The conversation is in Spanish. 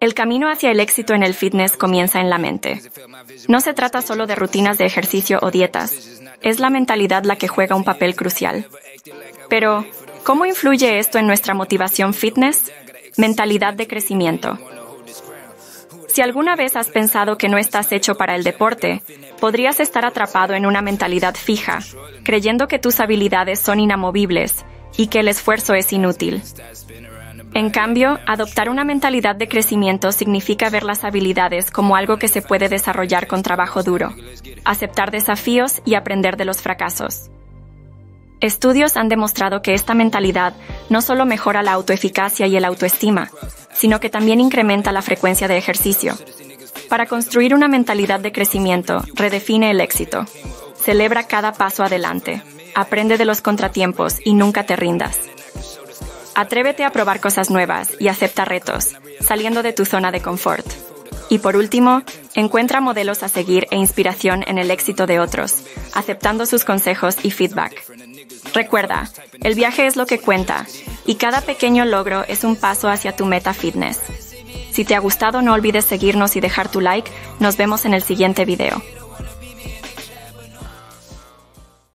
El camino hacia el éxito en el fitness comienza en la mente. No se trata solo de rutinas de ejercicio o dietas, es la mentalidad la que juega un papel crucial. Pero, ¿cómo influye esto en nuestra motivación fitness? Mentalidad de crecimiento. Si alguna vez has pensado que no estás hecho para el deporte, podrías estar atrapado en una mentalidad fija, creyendo que tus habilidades son inamovibles y que el esfuerzo es inútil. En cambio, adoptar una mentalidad de crecimiento significa ver las habilidades como algo que se puede desarrollar con trabajo duro, aceptar desafíos y aprender de los fracasos. Estudios han demostrado que esta mentalidad no solo mejora la autoeficacia y el autoestima, sino que también incrementa la frecuencia de ejercicio. Para construir una mentalidad de crecimiento, redefine el éxito. Celebra cada paso adelante. Aprende de los contratiempos y nunca te rindas. Atrévete a probar cosas nuevas y acepta retos, saliendo de tu zona de confort. Y por último, encuentra modelos a seguir e inspiración en el éxito de otros, aceptando sus consejos y feedback. Recuerda, el viaje es lo que cuenta, y cada pequeño logro es un paso hacia tu meta fitness. Si te ha gustado, no olvides seguirnos y dejar tu like. Nos vemos en el siguiente video.